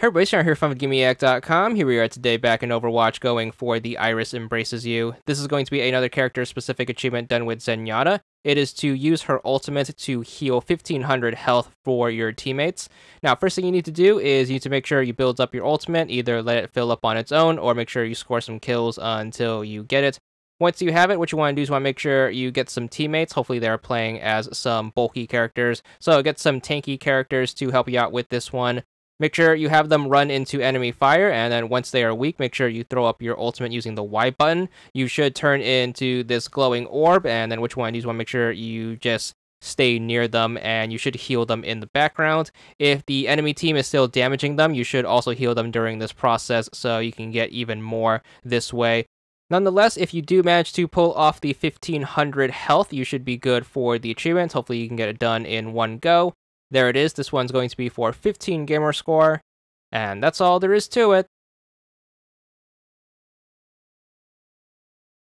Hey everybody, Sharon here from VidGamiac.com. Here we are today back in Overwatch going for the Iris Embraces You. This is going to be another character-specific achievement done with Zenyatta. It is to use her ultimate to heal 1500 health for your teammates. Now, first thing you need to do is you need to make sure you build up your ultimate, either let it fill up on its own or make sure you score some kills until you get it. Once you have it, what you want to do is want to make sure you get some teammates. Hopefully they're playing as some bulky characters. So get some tanky characters to help you out with this one. Make sure you have them run into enemy fire, and then once they are weak, make sure you throw up your ultimate using the Y button. You should turn into this glowing orb, and then which one you want make sure you just stay near them, and you should heal them in the background. If the enemy team is still damaging them, you should also heal them during this process, so you can get even more this way. Nonetheless, if you do manage to pull off the 1500 health, you should be good for the achievement. Hopefully you can get it done in one go. There it is. This one's going to be for 15 gamer score. And that's all there is to it.